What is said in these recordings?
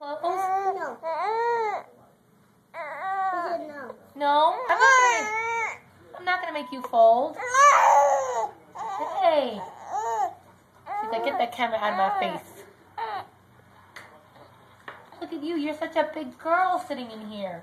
No. No. No, I'm not gonna. I'm not gonna make you fold. Hey. She's like, get that camera out of my face. Look at you. You're such a big girl sitting in here.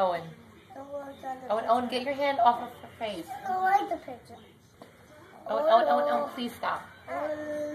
Owen. Owen, Owen, get your hand off of her face. I like the picture. Owen, Owen, Owen, Owen, oh. please stop. Mm.